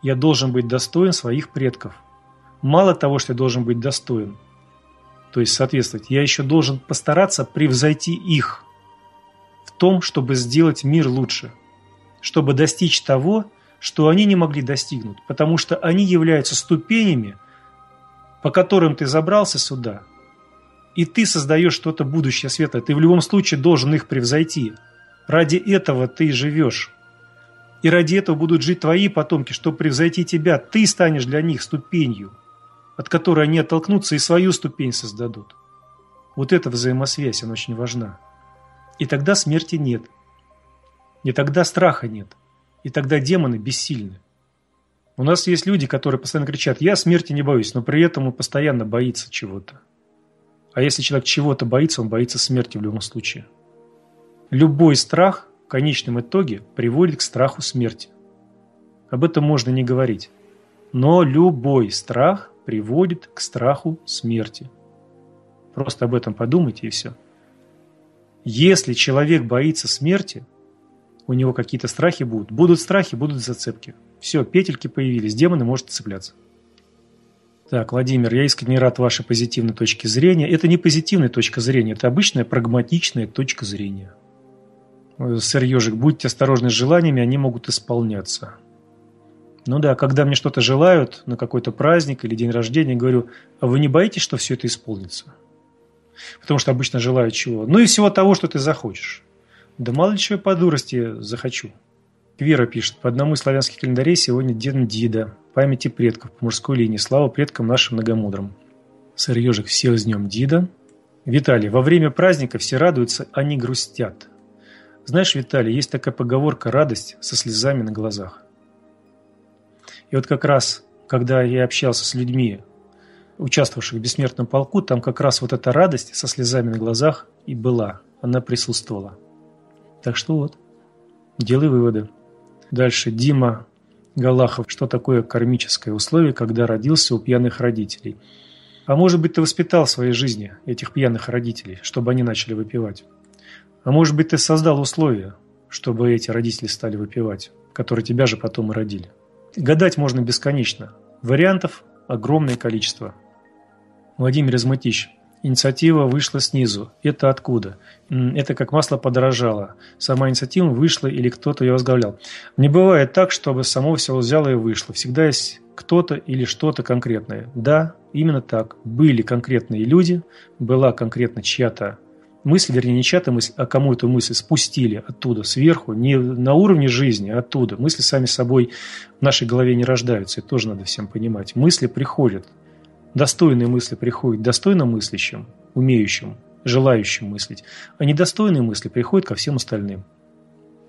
Я должен быть достоин своих предков. Мало того, что я должен быть достоин, то есть соответствовать, я еще должен постараться превзойти их в том, чтобы сделать мир лучше. чтобы достичь того, что они не могли достигнуть, потому что они являются ступенями, по которым ты забрался сюда, и ты создаешь что-то будущее светлое. Ты в любом случае должен их превзойти. Ради этого ты живешь. И ради этого будут жить твои потомки, чтобы превзойти тебя. Ты станешь для них ступенью, от которой они оттолкнутся и свою ступень создадут. Вот эта взаимосвязь, она очень важна. И тогда смерти нет. И тогда страха нет. И тогда демоны бессильны. У нас есть люди, которые постоянно кричат, я смерти не боюсь, но при этом он постоянно боится чего-то. А если человек чего-то боится, он боится смерти в любом случае. Любой страх в конечном итоге приводит к страху смерти. Об этом можно не говорить. Но любой страх приводит к страху смерти. Просто об этом подумайте и все. Если человек боится смерти, у него какие-то страхи будут. Будут страхи, будут зацепки. Все, петельки появились, демоны может цепляться. Так, Владимир, я искренне рад вашей позитивной точке зрения. Это не позитивная точка зрения, это обычная прагматичная точка зрения. Сэр Ежик, будьте осторожны с желаниями, они могут исполняться. Ну да, когда мне что-то желают на какой-то праздник или день рождения, говорю, а вы не боитесь, что все это исполнится? Потому что обычно желают чего? Ну и всего того, что ты захочешь. Да мало ли чего по дурости захочу. Квира пишет, по одному из славянских календарей сегодня День Дида, памяти предков по мужской линии, слава предкам нашим многомудрым. Сэр Ежик, всех с днем Дида. Виталий, во время праздника все радуются, а не грустят. Знаешь, Виталий, есть такая поговорка «радость со слезами на глазах». И вот как раз, когда я общался с людьми, участвовавших в бессмертном полку, там как раз вот эта радость со слезами на глазах и была. Она присутствовала. Так что вот, делай выводы. Дальше Дима Галахов. Что такое кармическое условие, когда родился у пьяных родителей? А может быть, ты воспитал в своей жизни этих пьяных родителей, чтобы они начали выпивать? А может быть, ты создал условия, чтобы эти родители стали выпивать, которые тебя же потом и родили? Гадать можно бесконечно. Вариантов огромное количество. Владимир Изматищ. Инициатива вышла снизу. Это откуда? Это как масло подорожало. Сама инициатива вышла или кто-то ее возглавлял. Не бывает так, чтобы само все взяло и вышло. Всегда есть кто-то или что-то конкретное. Да, именно так. Были конкретные люди, была конкретно чья-то мысль, вернее, не чья-то мысль, а кому эту мысль спустили оттуда, сверху, не на уровне жизни, а оттуда. Мысли сами собой в нашей голове не рождаются, это тоже надо всем понимать. Мысли приходят Достойные мысли приходят достойно мыслящим, умеющим, желающим мыслить, а недостойные мысли приходят ко всем остальным.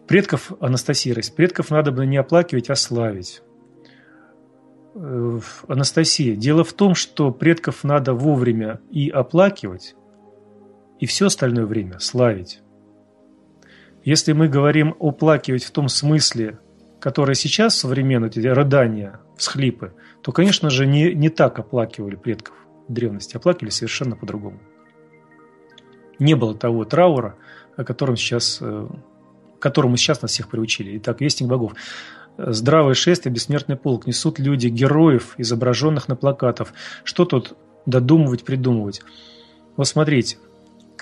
Предков, Анастасия, предков надо бы не оплакивать, а славить. Э, Анастасия, дело в том, что предков надо вовремя и оплакивать, и все остальное время славить. Если мы говорим оплакивать в том смысле, который сейчас современные эти рыдания, всхлипы, то, конечно же, не, не так оплакивали предков древности, оплакивали совершенно по-другому. Не было того траура, о котором сейчас, э, к которому сейчас нас всех приучили. Итак, Вестник богов. Здравое шествие, бессмертный полк. Несут люди героев, изображенных на плакатах. Что тут додумывать, придумывать? Вот смотрите,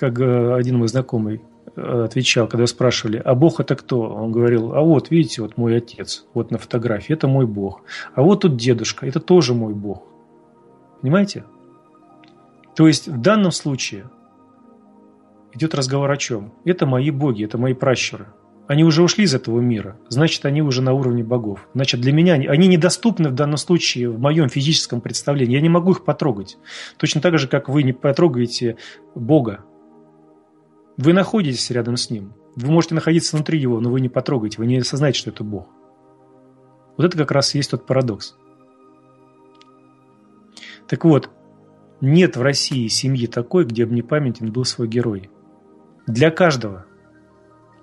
как э, один мой знакомый Э, отвечал, когда спрашивали, а Бог это кто? Он говорил, а вот, видите, вот мой отец, вот на фотографии, это мой Бог. А вот тут дедушка, это тоже мой Бог. Понимаете? То есть в данном случае идет разговор о чем? Это мои боги, это мои пращуры. Они уже ушли из этого мира, значит, они уже на уровне богов. Значит, для меня они недоступны в данном случае в моем физическом представлении. Я не могу их потрогать. Точно так же, как вы не потрогаете Бога, вы находитесь рядом с ним. Вы можете находиться внутри его, но вы не потрогаете, вы не осознаете, что это Бог. Вот это как раз и есть тот парадокс. Так вот, нет в России семьи такой, где бы не памятен был свой герой. Для каждого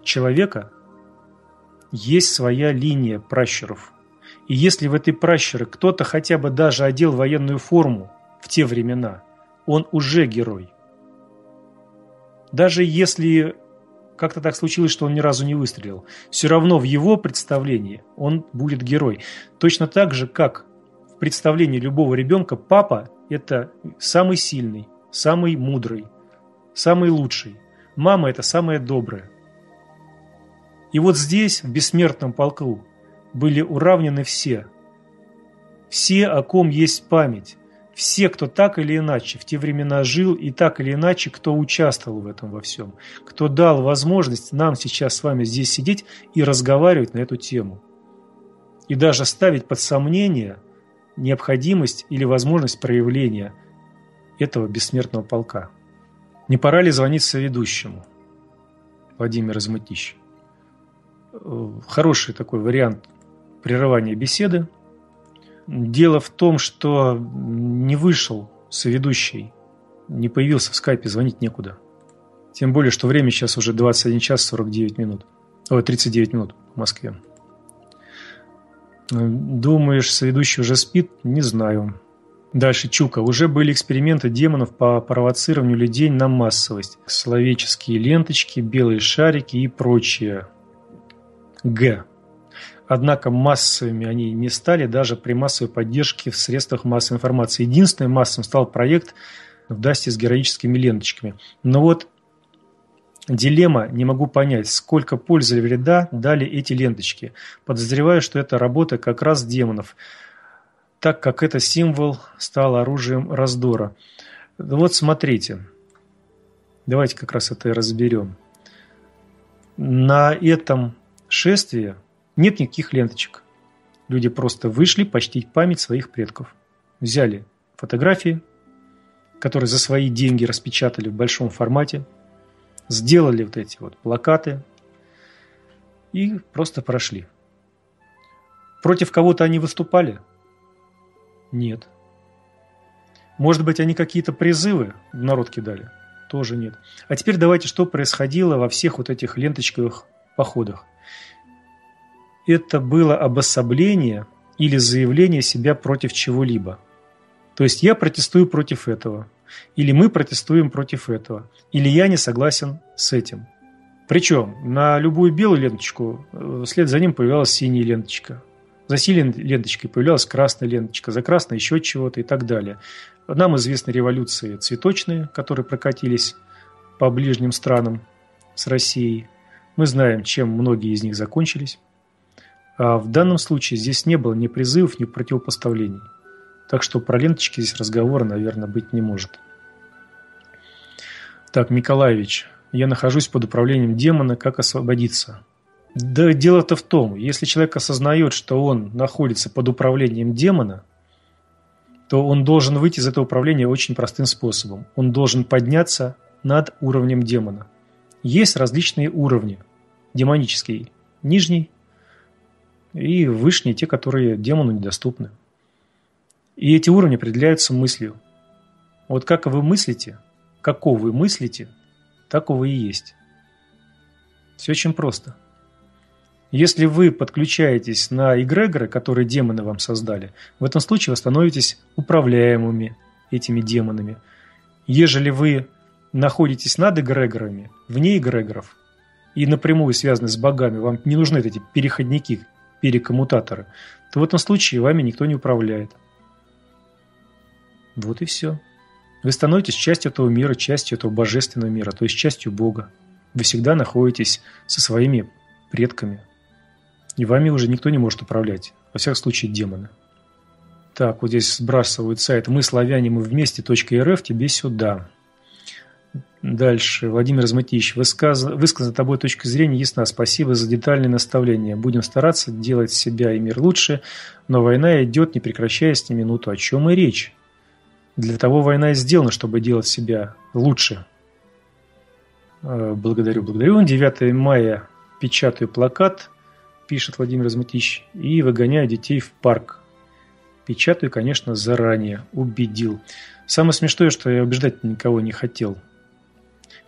человека есть своя линия пращуров. И если в этой пращуре кто-то хотя бы даже одел военную форму в те времена, он уже герой – даже если как-то так случилось, что он ни разу не выстрелил, все равно в его представлении он будет герой. Точно так же, как в представлении любого ребенка папа – это самый сильный, самый мудрый, самый лучший. Мама – это самая добрая. И вот здесь, в бессмертном полку, были уравнены все. Все, о ком есть память. Все, кто так или иначе в те времена жил и так или иначе, кто участвовал в этом во всем. Кто дал возможность нам сейчас с вами здесь сидеть и разговаривать на эту тему. И даже ставить под сомнение необходимость или возможность проявления этого бессмертного полка. Не пора ли звонить соведущему? Владимир Измытищ. Э, хороший такой вариант прерывания беседы. Дело в том, что не вышел соведущий, не появился в скайпе, звонить некуда. Тем более, что время сейчас уже 21 час 49 минут. Ой, 39 минут в Москве. Э, думаешь, соведущий уже спит? Не знаю. Дальше Чука. Уже были эксперименты демонов по провоцированию людей на массовость. Словеческие ленточки, белые шарики и прочее. Г. Однако массовыми они не стали даже при массовой поддержке в средствах массовой информации. Единственным массовым стал проект в Дасте с героическими ленточками. Но вот дилемма, не могу понять, сколько пользы или вреда дали эти ленточки. Подозреваю, что это работа как раз демонов – так как это символ стал оружием раздора. Вот смотрите, давайте как раз это и разберем. На этом шествии нет никаких ленточек. Люди просто вышли почтить память своих предков. Взяли фотографии, которые за свои деньги распечатали в большом формате, сделали вот эти вот плакаты и просто прошли. Против кого-то они выступали – нет. Может быть, они какие-то призывы в народ кидали? Тоже нет. А теперь давайте, что происходило во всех вот этих ленточковых походах. Это было обособление или заявление себя против чего-либо. То есть я протестую против этого. Или мы протестуем против этого. Или я не согласен с этим. Причем на любую белую ленточку э, вслед за ним появлялась синяя ленточка. За синей ленточкой появлялась красная ленточка, за красной еще чего-то и так далее. Нам известны революции цветочные, которые прокатились по ближним странам с Россией. Мы знаем, чем многие из них закончились. А в данном случае здесь не было ни призывов, ни противопоставлений. Так что про ленточки здесь разговора, наверное, быть не может. Так, Николаевич, я нахожусь под управлением демона, как освободиться? Да дело-то в том, если человек осознает, что он находится под управлением демона, то он должен выйти из этого управления очень простым способом. Он должен подняться над уровнем демона. Есть различные уровни. Демонический нижний и вышний, те, которые демону недоступны. И эти уровни определяются мыслью. Вот как вы мыслите, какого вы мыслите, такого и есть. Все очень просто. Если вы подключаетесь на эгрегоры, которые демоны вам создали, в этом случае вы становитесь управляемыми этими демонами. Ежели вы находитесь над эгрегорами, вне эгрегоров, и напрямую связаны с богами, вам не нужны эти переходники, перекоммутаторы, то в этом случае вами никто не управляет. Вот и все. Вы становитесь частью этого мира, частью этого божественного мира, то есть частью Бога. Вы всегда находитесь со своими предками, и вами уже никто не может управлять. Во всяком случае, демоны. Так, вот здесь сбрасывают сайт «Мы славяне, мы вместе. .рф» тебе сюда. Дальше. Владимир Разматищев. Высказ... Высказана тобой точка зрения ясна. Спасибо за детальные наставления. Будем стараться делать себя и мир лучше, но война идет, не прекращаясь ни минуту. О чем и речь? Для того война и сделана, чтобы делать себя лучше. Э, благодарю, благодарю. 9 мая печатаю плакат пишет Владимир Размытищ, и выгоняю детей в парк. Печатаю, конечно, заранее. Убедил. Самое смешное, что я убеждать никого не хотел.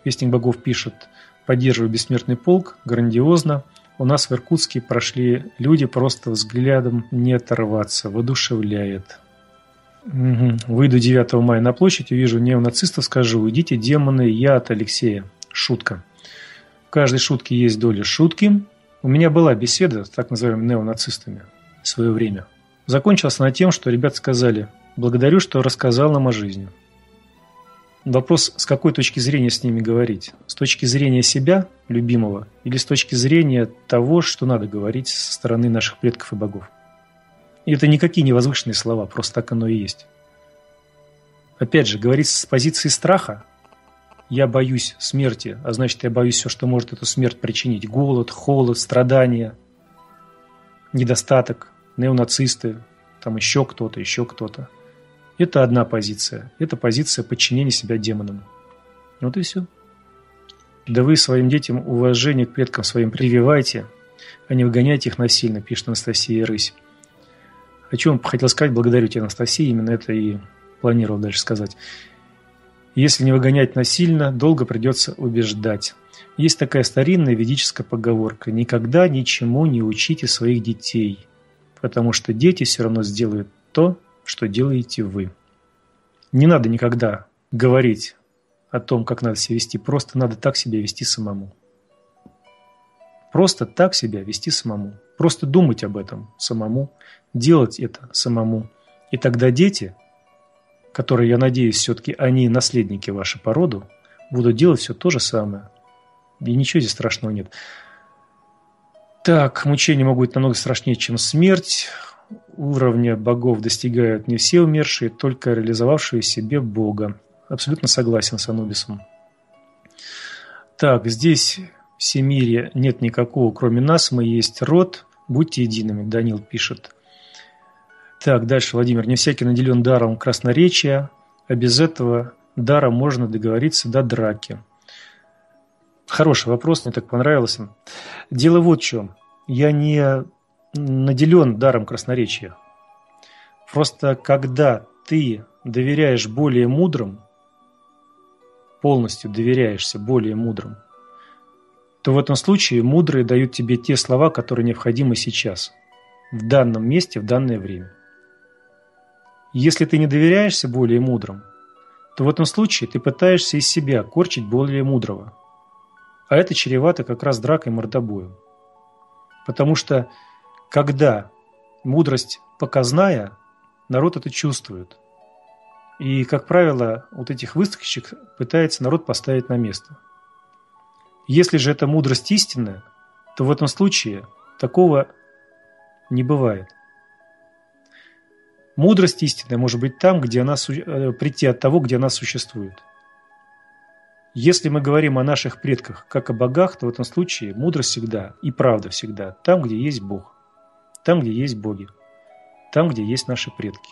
Вестник богов пишет, поддерживаю бессмертный полк, грандиозно. У нас в Иркутске прошли люди, просто взглядом не оторваться, воодушевляет. Угу. Выйду 9 мая на площадь, увижу неонацистов, скажу, идите, демоны, я от Алексея. Шутка. В каждой шутке есть доля шутки, у меня была беседа с так называемыми неонацистами в свое время. Закончилась она тем, что ребята сказали «Благодарю, что рассказал нам о жизни». Вопрос, с какой точки зрения с ними говорить? С точки зрения себя, любимого, или с точки зрения того, что надо говорить со стороны наших предков и богов? И это никакие не возвышенные слова, просто так оно и есть. Опять же, говорить с позиции страха, я боюсь смерти, а значит, я боюсь все, что может эту смерть причинить. Голод, холод, страдания, недостаток, неонацисты, там еще кто-то, еще кто-то – это одна позиция. Это позиция подчинения себя демонам. Вот и все. Да вы своим детям уважение к предкам своим прививайте, а не выгоняйте их насильно, пишет Анастасия Рысь. О чем хотел сказать, благодарю тебя, Анастасия, именно это и планировал дальше сказать. Если не выгонять насильно, долго придется убеждать. Есть такая старинная ведическая поговорка «Никогда ничему не учите своих детей, потому что дети все равно сделают то, что делаете вы. Не надо никогда говорить о том, как надо себя вести, просто надо так себя вести самому. Просто так себя вести самому. Просто думать об этом самому, делать это самому. И тогда дети, которые, я надеюсь, все-таки они наследники вашей по роду, будут делать все то же самое. И ничего здесь страшного нет. Так, мучения могут быть намного страшнее, чем смерть уровня богов достигают не все умершие, только реализовавшие себе Бога. Абсолютно согласен с Анубисом. Так, здесь в Семире нет никакого, кроме нас, мы есть род, будьте едиными, Данил пишет. Так, дальше, Владимир. Не всякий наделен даром красноречия, а без этого дара можно договориться до драки. Хороший вопрос, мне так понравился. Дело вот в чем. Я не наделен даром красноречия. Просто когда ты доверяешь более мудрым, полностью доверяешься более мудрым, то в этом случае мудрые дают тебе те слова, которые необходимы сейчас, в данном месте, в данное время. Если ты не доверяешься более мудрым, то в этом случае ты пытаешься из себя корчить более мудрого. А это чревато как раз дракой мордобоем. Потому что когда мудрость показная, народ это чувствует. И, как правило, вот этих выскочек пытается народ поставить на место. Если же это мудрость истинная, то в этом случае такого не бывает. Мудрость истинная может быть там, где она э, прийти от того, где она существует. Если мы говорим о наших предках как о богах, то в этом случае мудрость всегда и правда всегда там, где есть Бог там, где есть боги, там, где есть наши предки.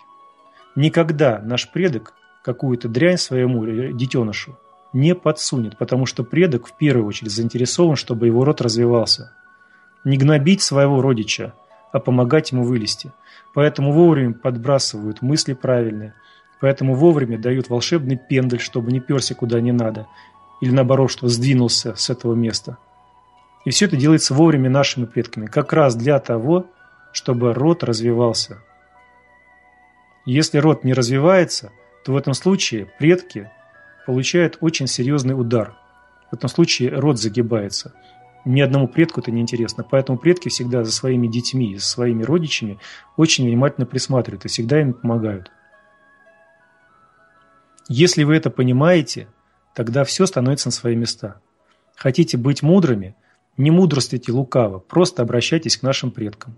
Никогда наш предок какую-то дрянь своему детенышу не подсунет, потому что предок в первую очередь заинтересован, чтобы его род развивался. Не гнобить своего родича, а помогать ему вылезти. Поэтому вовремя подбрасывают мысли правильные, поэтому вовремя дают волшебный пендель, чтобы не перся куда не надо, или наоборот, чтобы сдвинулся с этого места. И все это делается вовремя нашими предками, как раз для того, чтобы род развивался. Если род не развивается, то в этом случае предки получают очень серьезный удар. В этом случае род загибается. Ни одному предку это не интересно. Поэтому предки всегда за своими детьми, за своими родичами очень внимательно присматривают и всегда им помогают. Если вы это понимаете, тогда все становится на свои места. Хотите быть мудрыми? Не мудрствуйте лукаво, просто обращайтесь к нашим предкам.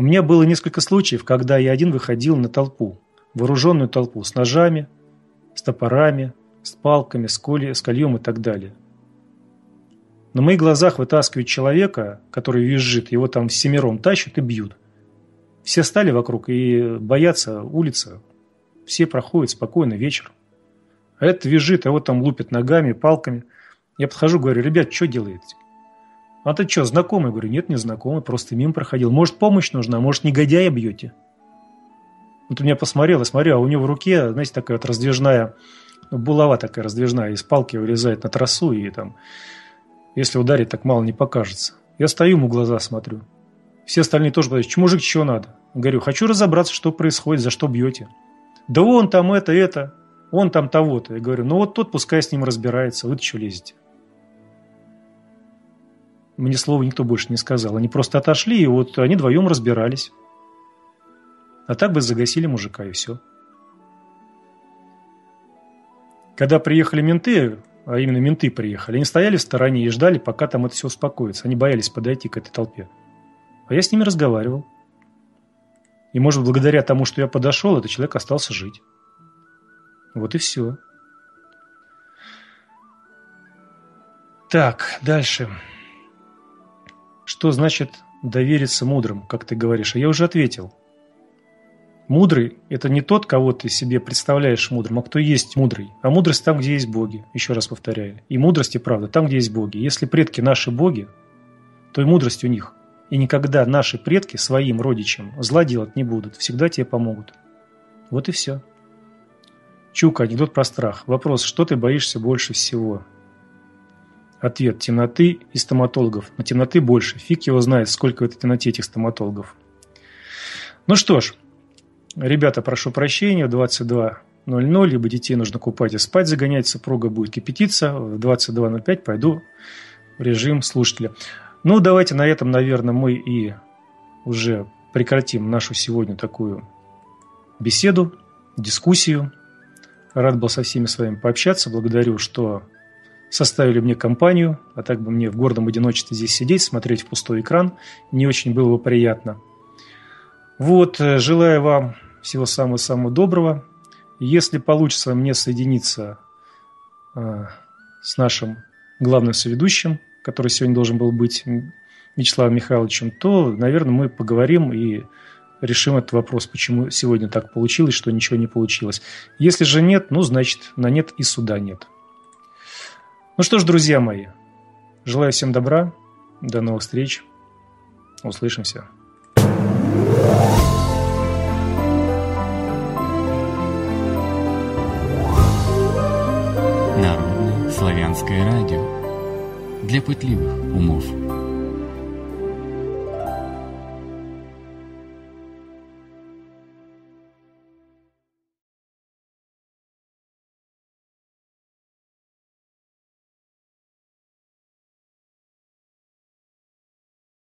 У меня было несколько случаев, когда я один выходил на толпу, вооруженную толпу с ножами, с топорами, с палками, с, коли, с кольем и так далее. На моих глазах вытаскивают человека, который визжит, его там всемиром тащат и бьют. Все стали вокруг и боятся улица. Все проходят спокойно вечер. А этот визжит, а вот там лупит ногами, палками. Я подхожу, говорю, ребят, что делаете? А ты что, знакомый? Говорю, нет, не знакомый, просто мимо проходил. Может, помощь нужна, может, негодяя бьете? Вот у меня посмотрел, и смотрю, а у него в руке, знаете, такая вот раздвижная, ну, булава такая раздвижная, из палки вырезает на трассу, и там, если ударить, так мало не покажется. Я стою, ему глаза смотрю. Все остальные тоже говорят, мужик, чего надо? Говорю, хочу разобраться, что происходит, за что бьете. Да вон там это, это, он там того-то. Я говорю, ну вот тот пускай с ним разбирается, вы что лезете? Мне слова никто больше не сказал. Они просто отошли, и вот они вдвоем разбирались. А так бы загасили мужика, и все. Когда приехали менты, а именно менты приехали, они стояли в стороне и ждали, пока там это все успокоится. Они боялись подойти к этой толпе. А я с ними разговаривал. И, может, благодаря тому, что я подошел, этот человек остался жить. Вот и все. Так, дальше. Что значит довериться мудрым, как ты говоришь? А я уже ответил. Мудрый – это не тот, кого ты себе представляешь мудрым, а кто есть мудрый. А мудрость там, где есть боги, еще раз повторяю. И мудрость и правда там, где есть боги. Если предки наши боги, то и мудрость у них. И никогда наши предки своим родичам зла делать не будут. Всегда тебе помогут. Вот и все. Чука, анекдот про страх. Вопрос, что ты боишься больше всего? Ответ – темноты и стоматологов. Но темноты больше. Фиг его знает, сколько в этой темноте этих стоматологов. Ну что ж, ребята, прошу прощения, в 22.00, либо детей нужно купать и спать загонять, супруга будет кипятиться, в 22.05 пойду в режим слушателя. Ну, давайте на этом, наверное, мы и уже прекратим нашу сегодня такую беседу, дискуссию. Рад был со всеми с вами пообщаться. Благодарю, что составили мне компанию, а так бы мне в гордом одиночестве здесь сидеть, смотреть в пустой экран, не очень было бы приятно. Вот, э, желаю вам всего самого-самого доброго. Если получится мне соединиться э, с нашим главным соведущим, который сегодня должен был быть Вячеславом Михайловичем, то, наверное, мы поговорим и решим этот вопрос, почему сегодня так получилось, что ничего не получилось. Если же нет, ну, значит, на нет и суда нет. Ну что ж, друзья мои, желаю всем добра, до новых встреч, услышимся. Народное славянское радио для пытливых умов.